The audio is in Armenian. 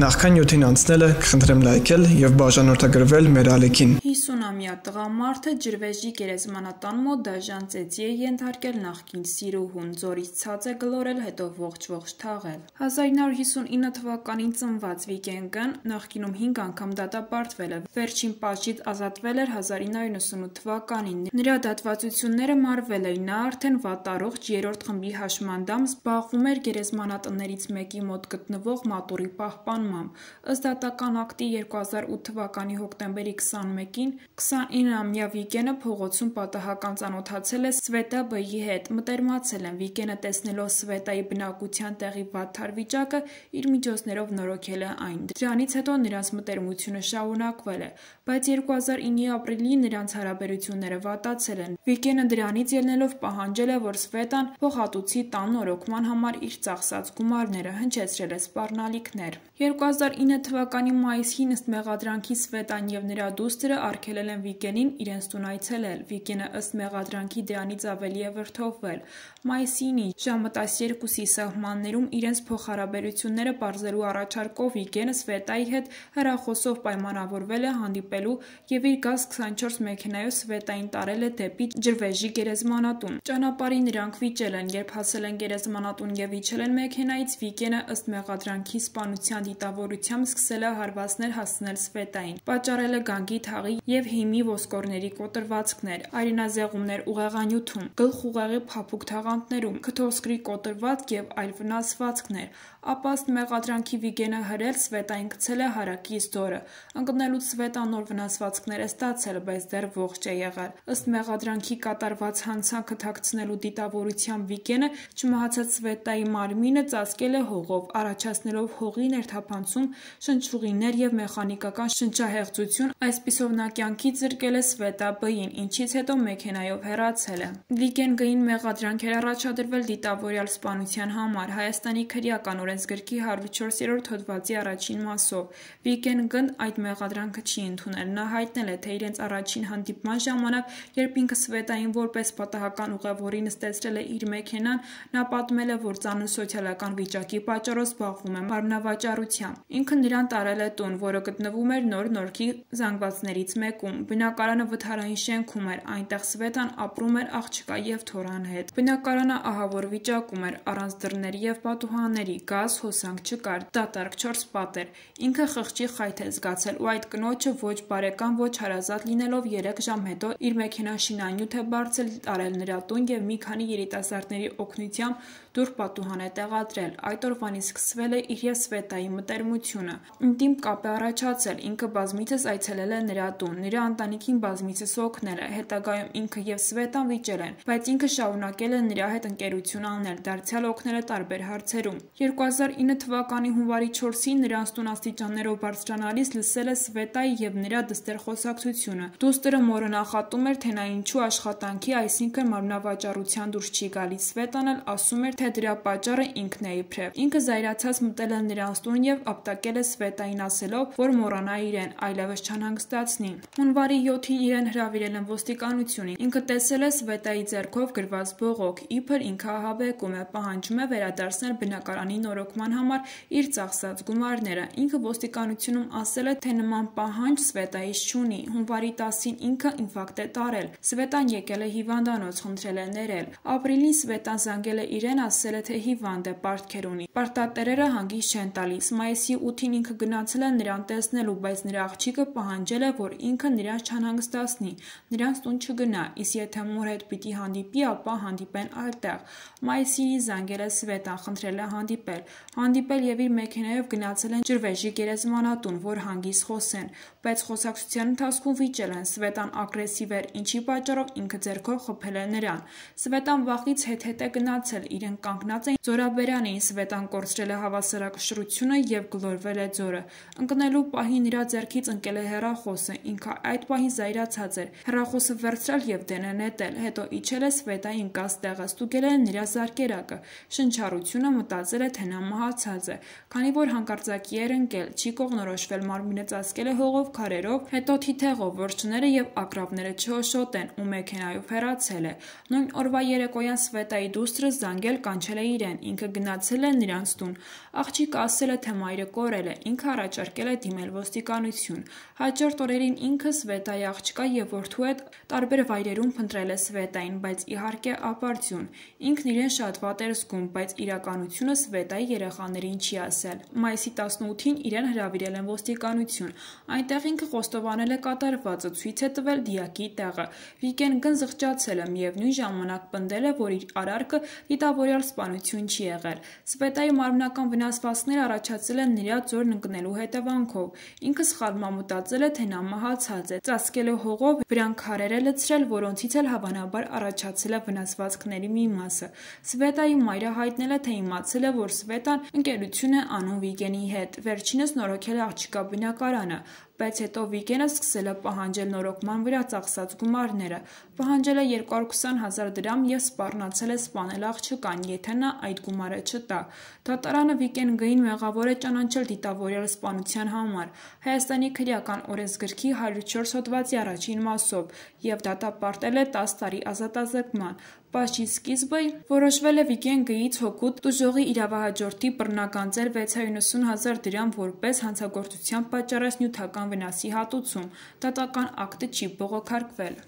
Նախքան նյութին անցնելը կխնդրեմ լայքել եւ բաժանորդագրվել մեր ալիքին։ 50-ամյա տղամարդը ջրվեժի գերեզմանատան մոտ դաժան ծեծի է ենթարկել նախկին սիրուհուն, ձորից ցած է գլորել, հետո ողջ-ողջ թաղել։ 1959 թվականին ծնված Վիկենգան նախկինում 5 անգամ դատապարտվել է։ Վերջին պատժից ազատվել էր 1998 թվականին։ Նրա դատվածությունները մարվել էին։ Նա արդեն վատառողջ երրորդ խմբի հաշմանդամ զբաղվում էր գերեզմանատներից մեկի մոտ գտնվող մատուրի պահպանությամբ պահպանմամբ։ Ըստ դատական ակտի 2008 թվականի հոկտեմբերի 21-ին 29-ամյա Վիկենը փողոցում պատահական ծանոթացել է Սվետա B-ի հետ։ Մտերմացել են Վիկենը տեսնելով Սվետայի բնակության տեղի վատթար վիճակը, իր միջոցներով նորոգել է այն։ Դրանից հետո նրանց մտերմությունը շարունակվել է, բայց 2009-ի ապրիլին նրանց հարաբերությունները վատացել են։ Վիկենը դրանից ելնելով պահանջել է, որ Սվետան փոխհատուցի տան նորոգման համար իր ծախսած գումարները, հնչեցրել է սպառնալիքներ։ 2009 թվականի մայիսին ըստ մեղադրանքի Սվետան եւ նրա դուստրը արգելել են Վիկենին իրենց տուն այցելել։ Վիկենը ըստ մեղադրանքի դրանից ավելի է վրթովվել։ Մայիսին ժամը 12-ի սահմաններում իրենց փոխհարաբերությունները բարձելու առաջարկով Վիկենը Սվետայի հետ հեռախոսով պայմանավորվել է հանդիպելու եւ իր գազ 24 մեքենայով Սվետային տարել է դեպի ջրվեժի գերեզմանատուն։ Ճանապարհին նրանք վիճել են, երբ հասել են գերեզմանատուն եւ իջել են մեքենայից, Վիկենը ըստ մեղադրանքի սպանության դիտա մտավորությամբ սկսել է հարվածներ հասցնել Սվետային։ Պատճառել է գանգի թաղի եւ հիմի ոսկորների կոտրվածքներ, արինազեղումներ ուղեղանյութում, գլխուղեղի փափուկ թաղանթներում, քթոսկրի կոտրվածք եւ այլ վնասվածքներ ապա ըստ մեղադրանքի Վիգենը հրել Սվետային գցել է հարակից դորը։ Ընկնելուց Սվետան նոր վնասվածքներ է ստացել, բայց դեռ ողջ է եղել։ Ըստ մեղադրանքի կատարված հանցանքը թաքցնելու դիտավորությամբ Վիգենը չմահացած Սվետայի մարմինը ծածկել է հողով, առաջացնելով հողի ներթափանցում, շնչուղիներ եւ մեխանիկական շնչահեղձություն, այսպիսով նա կյանքից զրկել է Սվետա B-ին, ինչից հետո մեքենայով հեռացել է։ Վիգեն G-ին մեղադրանք էր առաջադրվել դիտավորյալ սպանության համար Հայաստանի քրեական օրենսգրքի 104-րդ հոդվածի առաջին մասով։ Վիկենգն այդ մեղադրանքը չի ընդունել։ Նա հայտնել է, թե իրենց առաջին հանդիպման ժամանակ, երբ ինքը Սվետային որպես պատահական ուղևորի նստեցրել է իր մեքենան, նա պատմել է, որ ծանր սոցիալական վիճակի պատճառով զբաղվում է մարմնավաճառությամբ։ Ինքը նրան տարել է տուն, որը գտնվում էր Նոր Նորքի զանգվածներից մեկում։ Բնակարանը վթարային շենքում էր, այնտեղ Սվետան ապրում էր աղջկա եւ թորան հետ։ Բնակարանը ահավոր վիճակում էր, առանց դռների եւ պատուհանների, գազ, հոսանք չկար, դատարկ 4 պատեր։ Ինքը խղճի խայթ է զգացել ու այդ կնոջը ոչ բարեկամ, ոչ հարազատ լինելով 3 ժամ հետո իր մեքենան շինանյութ է բարձել տարել նրա տուն եւ մի քանի երիտասարդների օգնությամբ դուր պատուհան է տեղադրել։ Այդ օրվանից սկսվել է իր եւ Սվետայի մտերմությունը։ Ինտիմ կապ է առաջացել, ինքը բազմիցս այցելել է նրա տուն, նրա ընտանիքին բազմիցս օգնել է, հետագայում ինքը եւ Սվետան վիճել են, բայց ինքը շարունակել է նրա հետ ընկերություն անել, դարձյալ օգնել է տարբեր հարցերում։ 2009 թվականի հունվարի 4-ին նրանց տուն աստիճաններով բարձրանալիս լսել է Սվետայի եւ նրա դստեր խոսակցությունը։ Դուստրը մորը նախատում էր, թե նա ինչու աշխատանքի, այսինքն մարմնավաճառության դուրս չի գալիս։ Սվետան էլ ասում էր, թե դրա պատճառը ինքն է իբրև։ Ինքը զայրացած մտել է նրանց տուն եւ ապտակել է Սվետային ասելով, որ մոռանա իրեն, այլևս չանհանգստացնի։ Հունվարի 7-ին իրեն հրավիրել են ոստիկանությունին։ Ինքը տեսել է Սվետայի ձեռքով գրված բողոք, իբր ինքը ահաբեկում է, պահանջում է վերադարձնել բնակարանի նորոգման համար իր ծախսած գումարները։ Ինքը ոստիկանությունում ասել է, թե նման պահանջ Սվետայից չունի։ Հունվարի 10-ին ինքը ինֆարկտ է տարել։ Սվետան եկել է հիվանդանոց, խնդրել է ներել։ Ապրիլին Սվետան զանգել է իրեն, ասել է, թե հիվանդ է, պարտքեր ունի։ Պարտատերերը հանգիստ չեն տալիս։ Մայիսի 8-ին ինքը գնացել է նրան տեսնելու, բայց նրա աղջիկը պահանջել է, որ ինքը նրանց չանհանգստացնի, նրանց տուն չգնա, իսկ եթե մոր հետ պիտի հանդիպի, ապա հանդիպեն այլտեղ։ Մայիսին զանգել է Սվետան, խնդրել է հանդիպել։ Հանդիպել եւ իր մեքենայով գնացել են ջրվեժի գերեզմանատուն, որ հանգիստ խոսեն, բայց խոսակցության ընթացքում վիճել են Սվետան ագրեսիվ էր, ինչի պատճառով ինքը ձեռքով խփել է նրան։ Սվետան վախից հետ-հետ է գնացել, իրեն կանգնած էին Զորաբերանին, Սվետան կորցրել է հավասարակշռությունը եւ գլորվել է ձորը։ Ընկնելու պահին նրա ձեռքից ընկել է հեռախոսը, ինքը այդ պահին զայրացած էր։ Հեռախոսը վերցրել եւ դեն է նետել, հետո իջել է Սվետային կաս տեղը, ստուգել է նրա զարկերակը։ Շնչառությունը մտածել է, թե նա մահացած է, քանի որ հանկարծակի էր ընկել, չի կողնորոշվել մարմինը ծածկել է հողով քարերով, հետո թիթեղով որջները եւ ակրավները չհոշոտեն ու մեքենայով հեռացել է։ Նույն օրվա երեկոյան Սվետայի դուստրը զանգել կանչել է իրեն, ինքը գնացել է նրանց տուն։ Աղջիկը ասել է, թե մայրը կորել է, ինքը առաջարկել է դիմել ոստիկանություն։ Հաջորդ օրերին ինքը Սվետայի աղջկա եւ որդու հետ տարբեր վայրերում փնտրել է Սվետային, բայց իհարկե ապարդյուն։ Ինքն իրեն շատ վատ էր զգում, բայց իրականությունը Սվետայի երեխաներին չի ասել։ Մայիսի 18-ին իրեն հրավիրել են ոստիկանություն։ Այնտեղ ինքը խոստովանել է կատարվածը, ցույց է տվել դիակի տեղը։ Վիկենգն զղջացել է, միևնույն ժամանակ պնդել է, որ իր արարքը դիտավորյալ սպանություն չի եղել։ Սվետայի մարմնական վնասվածքներ առաջացել են նրա ձորն ընկնելու հետևանքով։ Ինքը սխալմա մտածել է, թե նա մահացած է, ծածկել է հողով, վրան քարեր է լցրել, որոնցից էլ հավանաբար առաջացել է վնասվածքների մի մասը։ Սվետայի մայրը հայտնել է, թե իմացել է, որ Սվետան ընկերություն է անում Վիգենի հետ։ Վերջինս նորոգել է աղջկա բնակարանը բայց հետո Վիկենը սկսել է պահանջել նորոգման վրա ծախսած գումարները։ Պահանջել է 220 հազար դրամ եւ սպառնացել է սպանել աղջկան, եթե նա այդ գումարը չտա։ Դատարանը Վիկեն գային մեղավոր է ճանաչել դիտավորյալ սպանության համար Հայաստանի քրեական օրենսգրքի 104 հոդվածի առաջին մասով եւ դատապարտել է 10 տարի ազատազրկման։ Պաշի սկիզբը որոշվել է Վիկեն գից հոգուտ տուժողի իրավահաջորդի բռնականձել 690 հազար դրամ որպես հանցագործության պատճառած նյութական վնասի հատուցում։ Դատական ակտը չի բողոքարկվել։